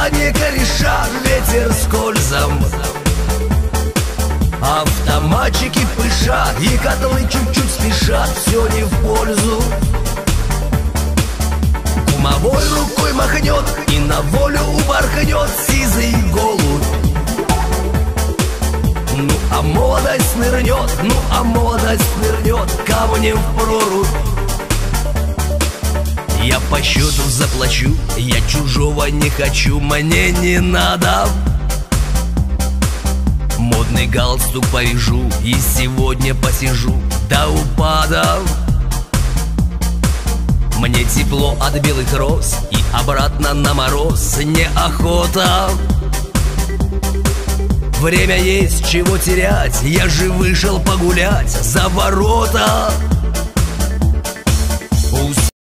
душа До свидания, кореша, ветер скользом Автоматчики пышат И котлы чуть-чуть спешат Все не в пользу. Кумовой рукой махнет И на волю упорхнет Сизый голубь. Ну а молодость нырнет Ну а молодость нырнет Камнем в прорубь я по счету заплачу, я чужого не хочу, мне не надо. Модный галстук повяжу и сегодня посижу до упадов Мне тепло от белых роз и обратно на мороз неохота. Время есть чего терять, я же вышел погулять за ворота